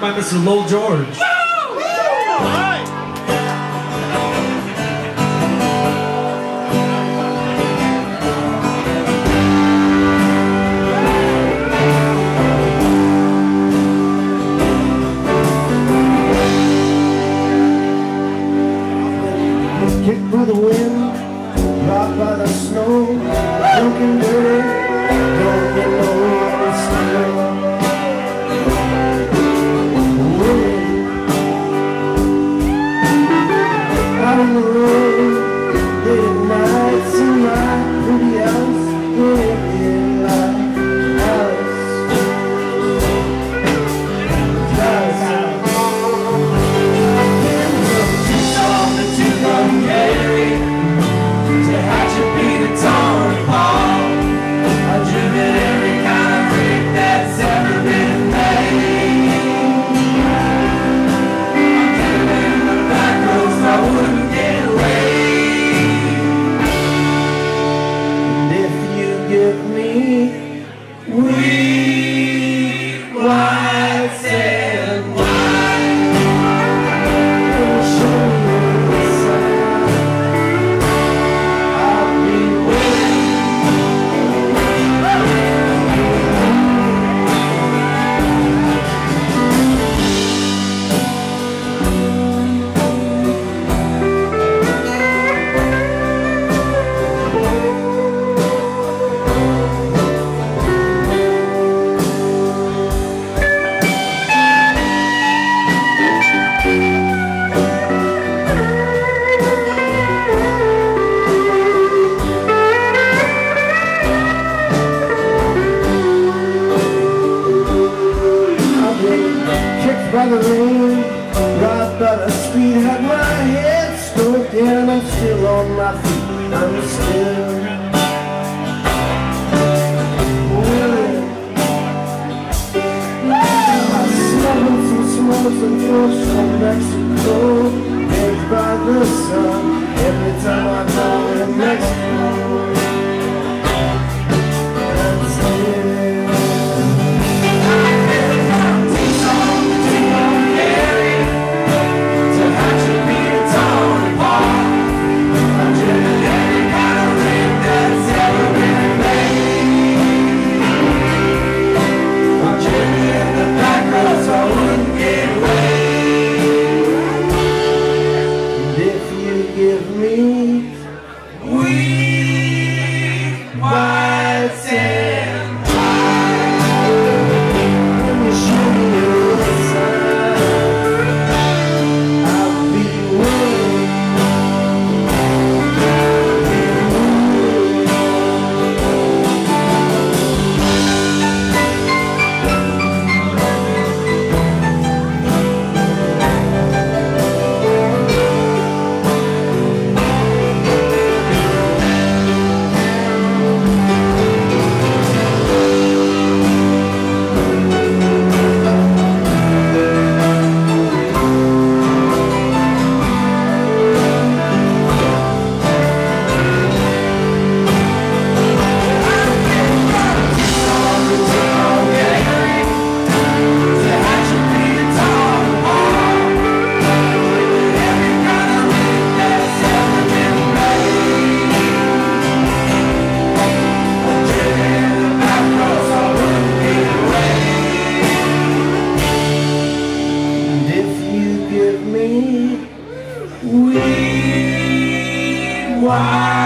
by Mr. Lowell George. Kicked been kicked by the speed, had my head stroked and I'm still on my feet. I'm still willing. I smuggled some smokes and fish from Mexico, baked by the sun. Every time I go in Mexico, sand.